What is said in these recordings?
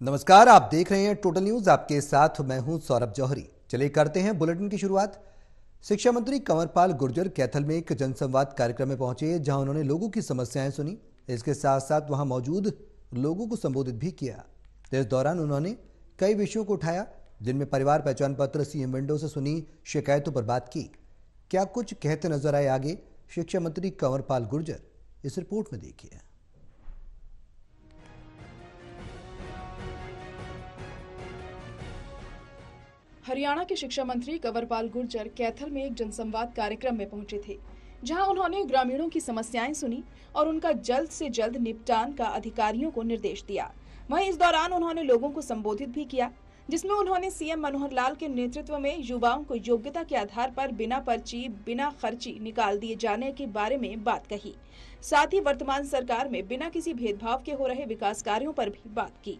नमस्कार, आप देख रहे हैं टोटल न्यूज़ आपके साथ मैं हूँ सौरभ जौहरी। चलिए करते हैं बुलेटिन की शुरुआत। शिक्षा मंत्री कंवरपाल गुर्जर कैथल में एक जनसंवाद कार्यक्रम में पहुँचे, जहाँ उन्होंने लोगों की समस्याएँ सुनी। इसके साथ साथ वहाँ मौजूद लोगों को संबोधित भी किया। इस दौरान उन्होंने कई विषयों को उठाया, जिनमें परिवार पहचान पत्र, सीएम विंडो से सुनी, शिकायतों पर बात की। क्या कुछ कहते नज़र आए आगे? शिक्षा मंत्री कंवरपाल गुर्जर इस रिपोर्ट में देखिए। हरियाणा के शिक्षा मंत्री कंवरपाल गुर्जर कैथल में एक जनसंवाद कार्यक्रम में पहुँचे थे, जहाँ उन्होंने ग्रामीणों की समस्याएँ सुनी और उनका जल्द से जल्द निपटान का अधिकारियों को निर्देश दिया। वहीं इस दौरान उन्होंने लोगों को संबोधित भी किया, जिसमें उन्होंने सीएम मनोहर लाल के नेतृत्व में युवाओं को योग्यता के आधार पर बिना पर्ची, बिना खर्ची निकाल दिए जाने के बारे में बात कही। साथ ही वर्तमान सरकार में बिना किसी भेदभाव के हो रहे विकास कार्यों पर भी बात की।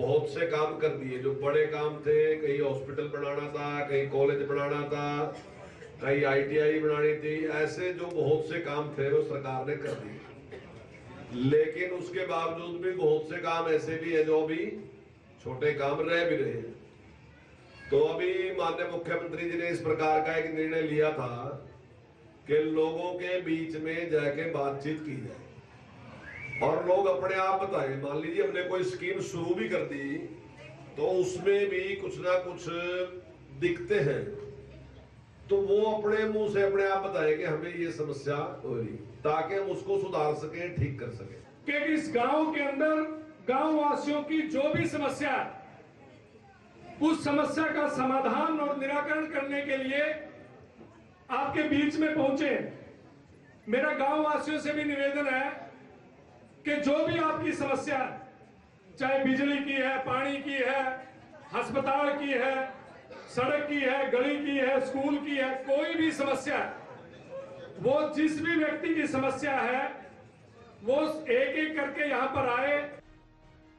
बहुत से काम कर दिए, जो बड़े काम थे, कहीं हॉस्पिटल बनाना था, कहीं कॉलेज बनाना था, कहीं आईटीआई बनानी थी, ऐसे जो बहुत से काम थे, वो सरकार ने कर दिए। लेकिन उसके बावजूद भी बहुत से काम ऐसे भी है जो अभी छोटे काम रह भी रहे तो अभी माननीय मुख्यमंत्री जी ने इस प्रकार का एक निर्णय लिया था कि लोगों के बीच में जाके बातचीत की जाए। और लोग अपने आप बताए, मान लीजिए हमने कोई स्कीम शुरू भी कर दी तो उसमें भी कुछ ना कुछ दिखते हैं। तो वो अपने मुँह से अपने आप बताए कि हमें ये समस्या हो रही ताकि हम उसको सुधार सके, ठीक कर सके। क्योंकि इस गाँव के अंदर गाँव वासियों की जो भी समस्या उस समस्या का समाधान और निराकरण करने के लिए आपके बीच में पहुँचे मेरा गाँव वासियों से भी निवेदन है कि जो भी आपकी समस्या है, चाहे बिजली की है, पानी की है, अस्पताल की है, सड़क की है, गली की है, स्कूल की है, कोई भी समस्या है, वो जिस भी व्यक्ति की समस्या है, वो एक एक करके यहाँ पर आए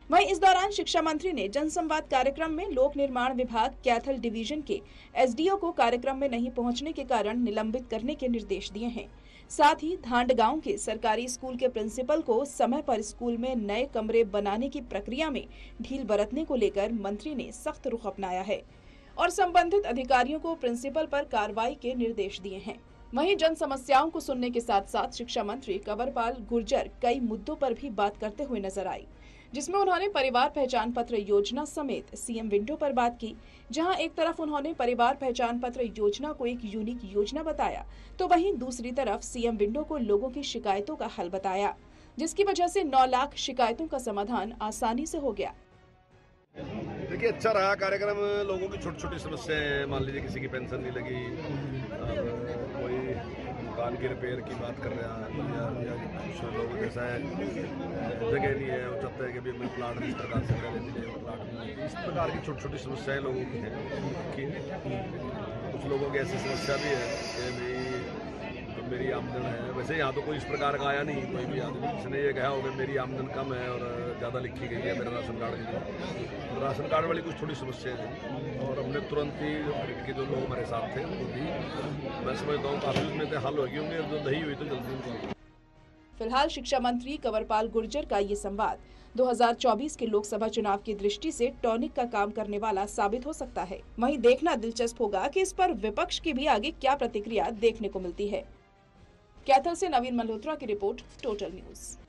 वहीं इस दौरान शिक्षा मंत्री ने जनसंवाद कार्यक्रम में लोक निर्माण विभाग, कैथल डिवीज़न के एसडीओ को कार्यक्रम में नहीं पहुँचने के कारण निलंबित करने के निर्देश दिए हैं। साथ ही धांड गाँव के सरकारी स्कूल के प्रिंसिपल को समय पर स्कूल में नए कमरे बनाने की प्रक्रिया में ढील बरतने को लेकर मंत्री ने सख्त रुख अपनाया है और संबंधित अधिकारियों को प्रिंसिपल पर कार्रवाई के निर्देश दिए हैं। वहीं जन समस्याओं को सुनने के साथ साथ शिक्षा मंत्री कंवरपाल गुर्जर कई मुद्दों पर भी बात करते हुए नज़र आई जिसमें उन्होंने परिवार पहचान पत्र योजना समेत सीएम विंडो पर बात की। जहाँ एक तरफ़ उन्होंने परिवार पहचान पत्र योजना को एक यूनिक योजना बताया तो वहीं दूसरी तरफ़ सीएम विंडो को लोगों की शिकायतों का हल बताया, जिसकी वजह से 9 लाख शिकायतों का समाधान आसानी से हो गया। देखिए अच्छा रहा कार्यक्रम। लोगों की छोटी छोटी समस्याएँ, मान लीजिए किसी की पेंशन नहीं लगी मकान की रिपेयर की बात कर रहा है या, कुछ लोग जैसा है जगह नहीं है वो चाहते हैं कि भी हमें प्लाट इस प्रकार से पहले मिले प्लाट इस प्रकार की छोटी छोटी समस्याएँ लोगों की हैं। कि कुछ लोगों की ऐसी समस्या भी है कि भाई मेरी आमदन है। वैसे यहाँ तो कोई इस प्रकार का आया नहीं, कोई भी आदमी। जिसने ये कहा होगा, मेरी आमदन कम है और ज़्यादा लिखी गई है मेरा राशन कार्ड की तो राशन कार्ड वाली कुछ थोड़ी समस्याएँ थी और हमने तुरंत ही के जो लोग हमारे साथ थे, उनको भी मैं समझता हूँ काफ़ी उसमें हल होगी होंगे, जो नहीं हुई तो जल्दी फ़िलहाल शिक्षा मंत्री कंवरपाल गुर्जर का ये संवाद। 2024 के लोकसभा चुनाव की दृष्टि से टॉनिक का काम करने वाला साबित हो सकता है। वहीं देखना दिलचस्प होगा कि इस पर विपक्ष की भी आगे क्या प्रतिक्रिया देखने को मिलती है। कैथल से नवीन मल्होत्रा की रिपोर्ट टोटल न्यूज़